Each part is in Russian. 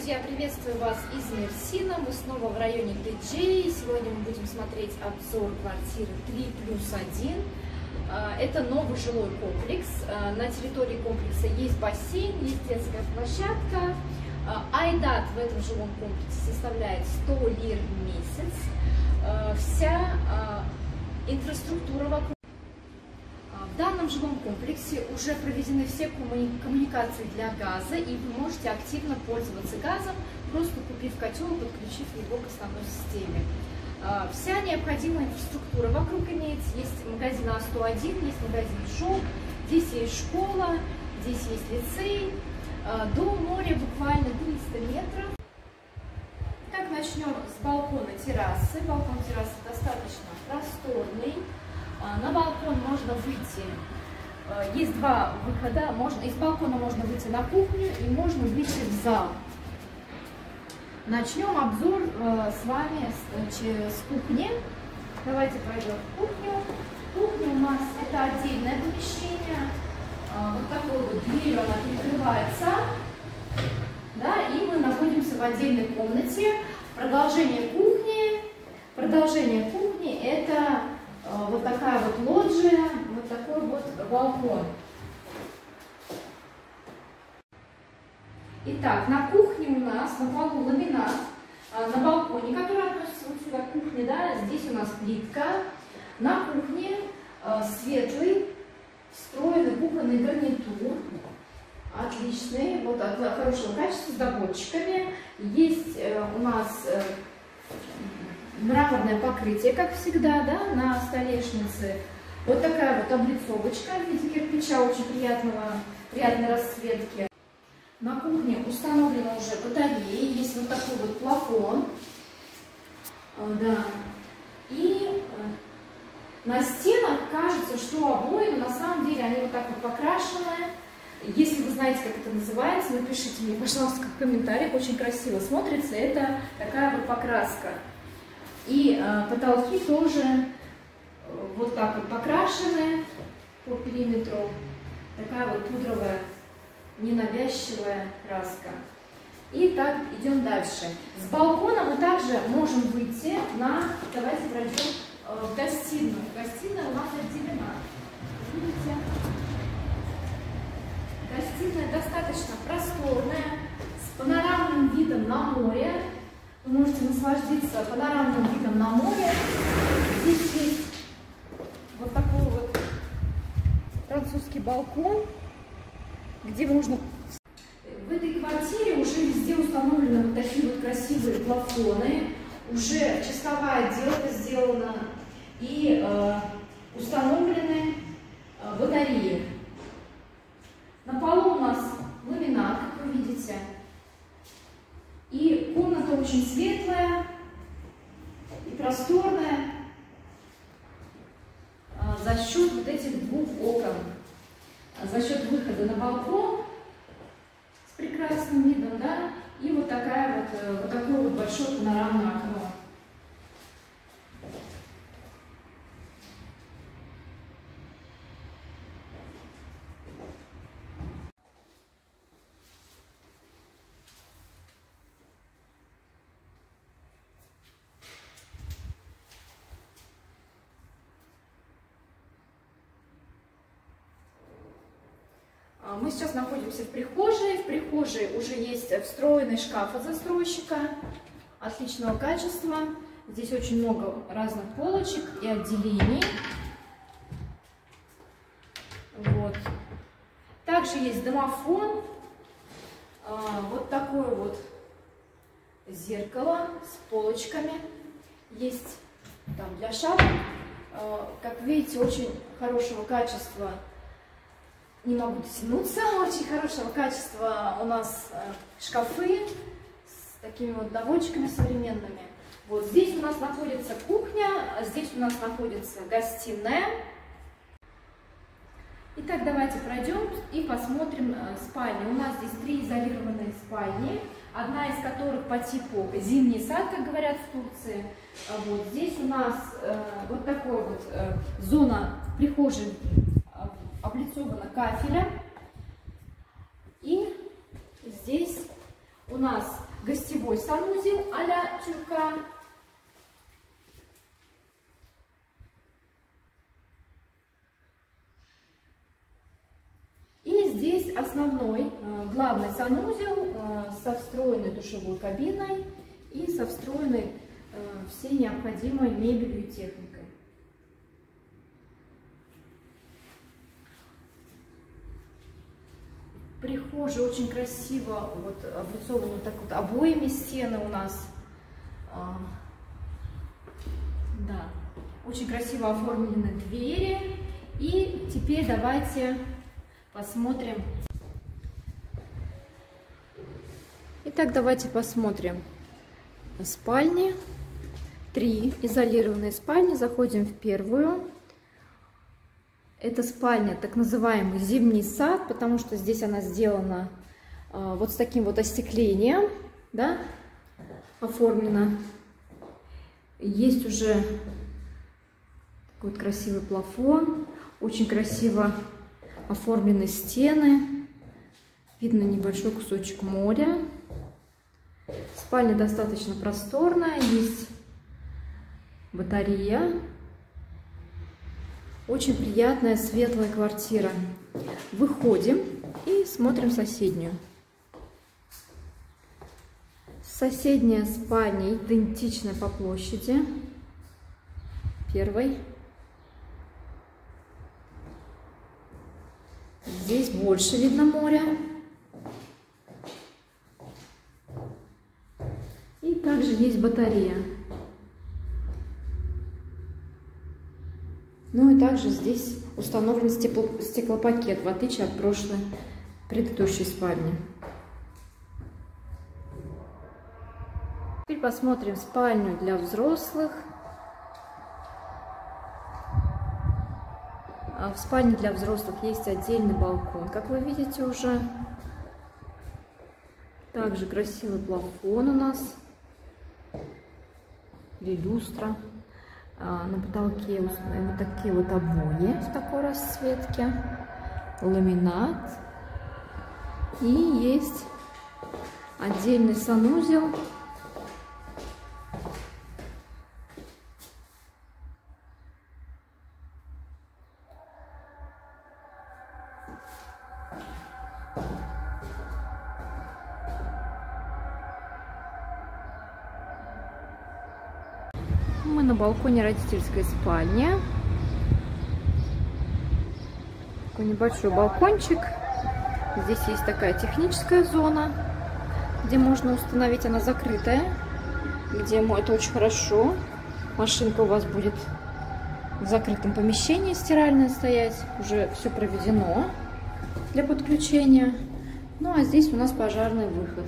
друзья! Приветствую вас из Мерсина. Мы снова в районе Приджей. Сегодня мы будем смотреть обзор квартиры 3 плюс 1. А, это новый жилой комплекс. А, на территории комплекса есть бассейн, есть детская площадка. А, айдат в этом жилом комплексе составляет 100 лир в месяц. Вся инфраструктура вокруг в данном жилом комплексе уже проведены все коммуникации для газа, и вы можете активно пользоваться газом, просто купив котел и подключив его к основной системе. А, вся необходимая инфраструктура вокруг имеется. Есть магазин А101, есть магазин ШОП, здесь есть школа, здесь есть лицей. А, до моря буквально 300 метров. Так, начнем с балкона террасы. Балкон террасы достаточно просторный. А, на балкон можно выйти, а, есть два выхода, можно, из балкона можно выйти на кухню и можно выйти в зал. Начнем обзор а, с вами с, с кухни. Давайте пойдем в кухню. Кухня у нас это отдельное помещение. Вот такой вот дверью она перекрывается. Да, и мы находимся в отдельной комнате. Продолжение кухни. Продолжение кухни это вот такая вот лоджия, вот такой вот балкон. Итак, на кухне у нас на полу ламинат, а, на балконе, который относится вот сюда к кухне, да, здесь у нас плитка. На кухне а, светлый, встроенный кухонный гарнитур, отличный, вот от хорошего качества, с доводчиками. Есть э, у нас э, мраморное покрытие, как всегда, да, на столешнице. Вот такая вот облицовочка в виде кирпича, очень приятного, приятной расцветки. На кухне установлена уже батарея, есть вот такой вот плафон. А, да. И э, на стенах кажется, что обои, но на самом деле они вот так вот покрашены. Если вы знаете, как это называется, напишите мне, пожалуйста, в комментариях. Очень красиво смотрится. Это такая вот покраска. И э, потолки тоже э, вот так вот покрашены по периметру. Такая вот пудровая, ненавязчивая краска. И так идем дальше. С балкона мы также можем выйти на, давайте пройдем э, в гостиную. Гостиная у нас отделена. Видите? Гостиная достаточно просторная, с панорамным видом на море. Вы можете насладиться панорамным видом на море. Здесь есть вот такой вот французский балкон, где можно... В этой квартире уже везде установлены вот такие вот красивые плафоны, уже чистовая отделка сделана и э, установлены э, батареи. На полу у нас ламинат, как вы видите. И комната очень светлая и просторная а, за счет вот этих двух окон, а, за выхода на балкон с прекрасным видом, да, и вот такая вот, э, вот такое вот большое панорамное окно. А, мы сейчас находимся в прихожей. В прихожей уже есть встроенный шкаф от застройщика отличного качества. Здесь очень много разных полочек и отделений. Вот. Также есть домофон. А, вот такое вот зеркало с полочками. Есть там для шапок. А, как видите, очень хорошего качества не могу дотянуться. Очень хорошего качества у нас э, шкафы с такими вот доводчиками современными. Вот здесь у нас находится кухня, а здесь у нас находится гостиная. Итак, давайте пройдем и посмотрим э, спальни. У нас здесь три изолированные спальни, одна из которых по типу зимний сад, как говорят в Турции. А вот здесь у нас э, вот такой вот зона прихожей облицована кафелем. И здесь у нас гостевой санузел а-ля тюрка. И здесь основной, э, главный санузел э, со встроенной душевой кабиной и со встроенной э, всей необходимой мебелью и техникой. Прихожая очень красиво вот облицованы так вот обоями стены у нас. А, да, очень красиво оформлены двери. И теперь давайте посмотрим. Итак, давайте посмотрим спальни. Три изолированные спальни. Заходим в первую. Это спальня, так называемый зимний сад, потому что здесь она сделана а, вот с таким вот остеклением, да, оформлена. Есть уже такой вот красивый плафон, очень красиво оформлены стены, видно небольшой кусочек моря. Спальня достаточно просторная, есть батарея очень приятная светлая квартира. Выходим и смотрим соседнюю. Соседняя спальня идентична по площади первой. Здесь больше видно моря. И также есть батарея. Ну и также здесь установлен стекло, стеклопакет, в отличие от прошлой, предыдущей спальни. Теперь посмотрим спальню для взрослых. А в спальне для взрослых есть отдельный балкон, как вы видите уже. Также красивый плафон у нас. Или люстра. А, на потолке вот такие вот обои в такой расцветке, ламинат. И есть отдельный санузел. Мы на балконе родительской спальни. Такой небольшой балкончик. Здесь есть такая техническая зона, где можно установить, она закрытая, где это очень хорошо. Машинка у вас будет в закрытом помещении стиральная стоять. Уже все проведено для подключения. Ну а здесь у нас пожарный выход.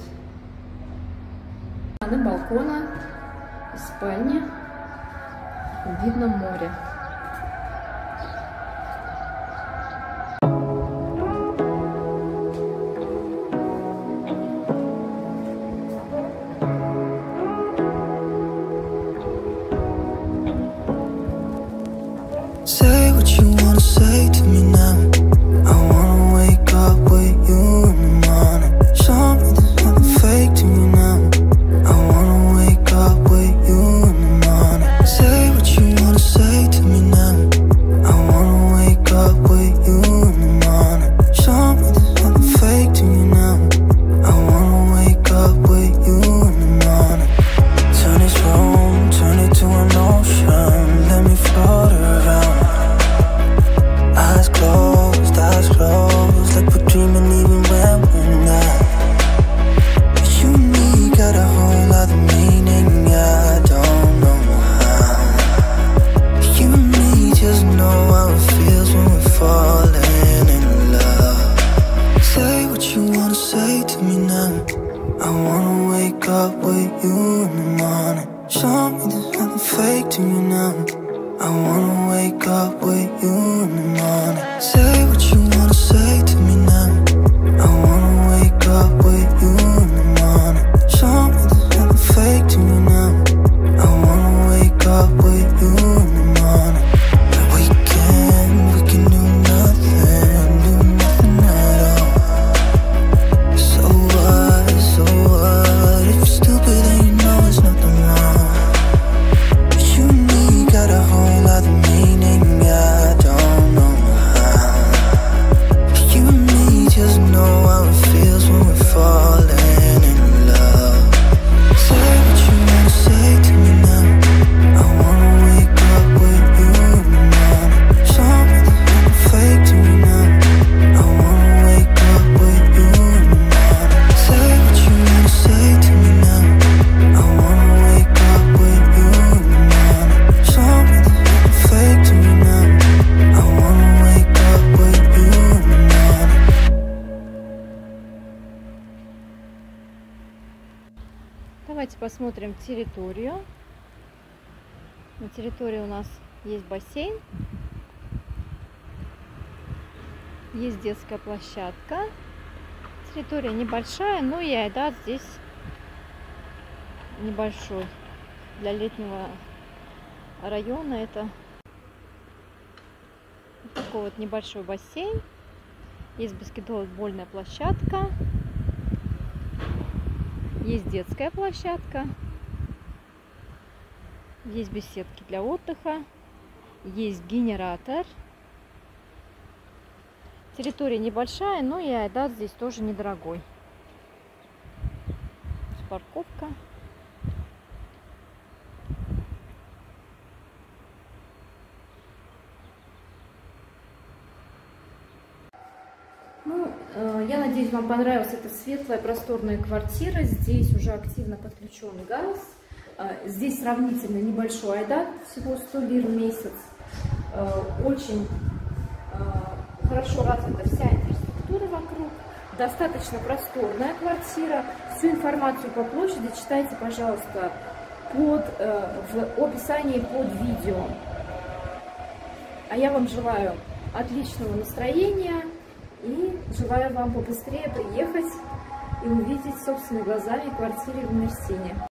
На балкона, спальня видно море. I wanna wake up with you in the morning. Say what you want Давайте посмотрим территорию. На территории у нас есть бассейн. Есть детская площадка. Территория небольшая, но и айдат здесь небольшой. Для летнего района это такой вот небольшой бассейн. Есть баскетбольная площадка. Есть детская площадка. Есть беседки для отдыха. Есть генератор. Территория небольшая, но и айдат здесь тоже недорогой. Парковка. Ну, э, я надеюсь, вам понравилась эта светлая просторная квартира. Здесь уже активно подключен газ. Э, здесь сравнительно небольшой айдат, всего 100 лир в месяц. Э, очень хорошо развита вся инфраструктура вокруг. Достаточно просторная квартира. Всю информацию по площади читайте, пожалуйста, под, в описании под видео. А я вам желаю отличного настроения и желаю вам побыстрее приехать и увидеть собственными глазами квартиры в Мерсине.